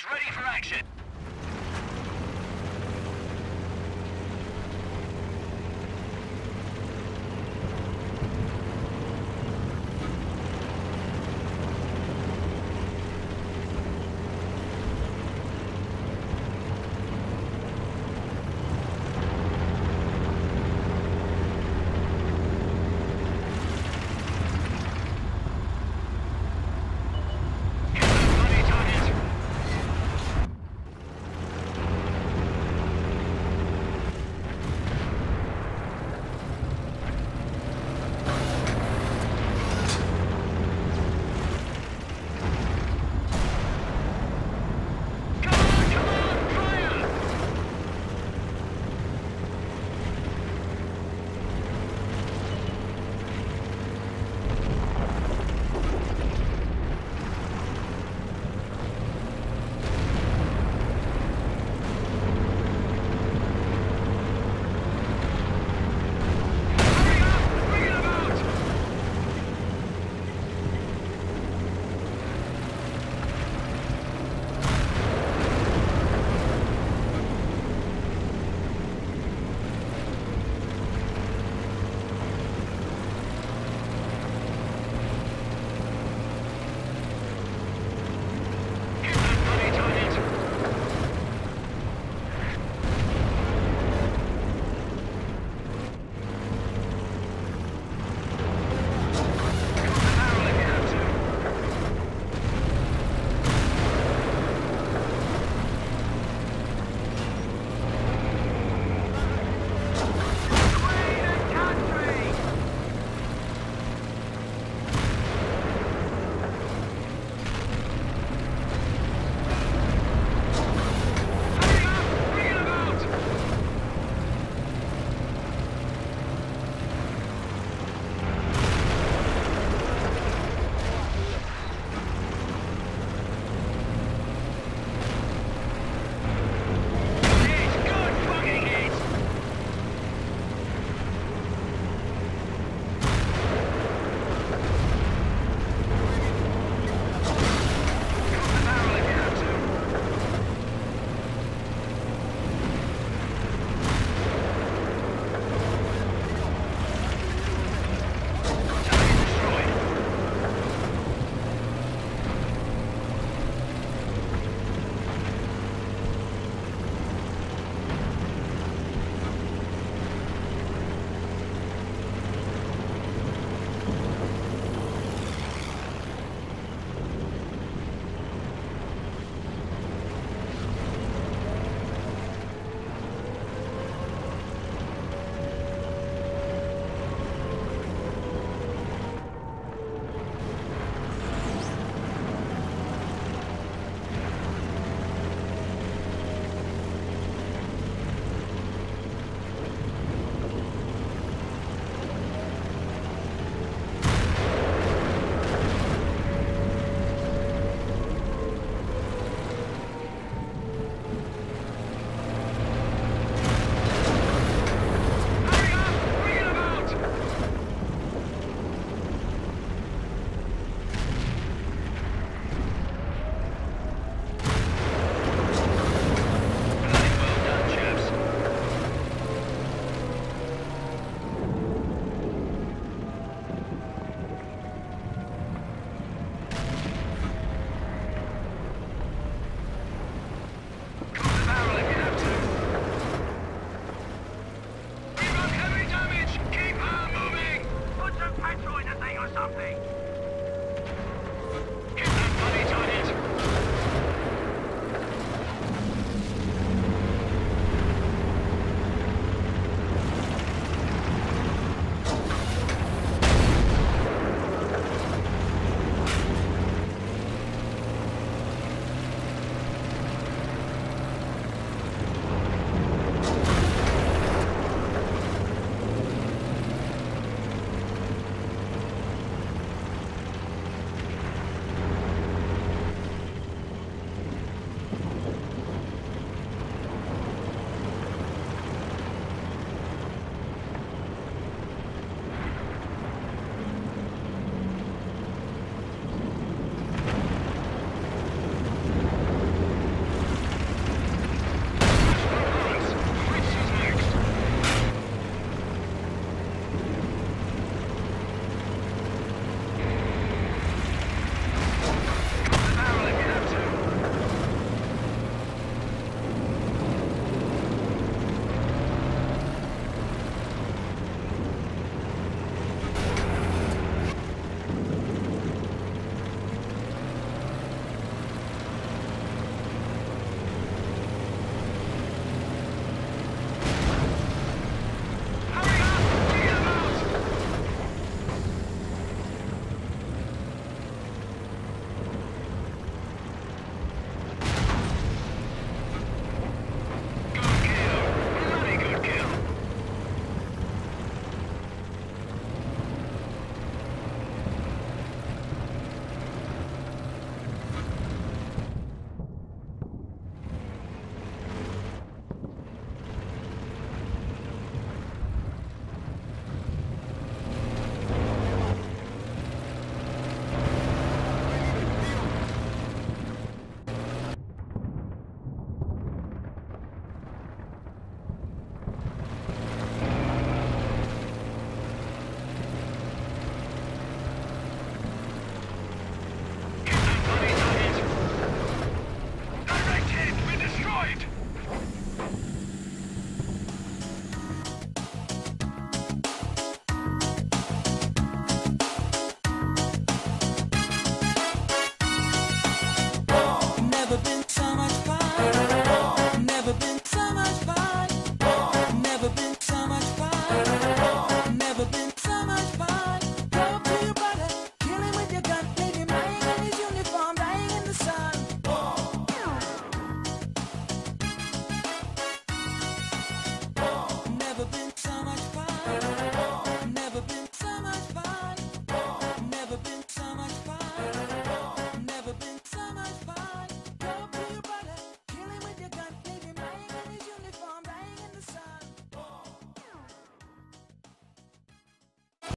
is ready for action.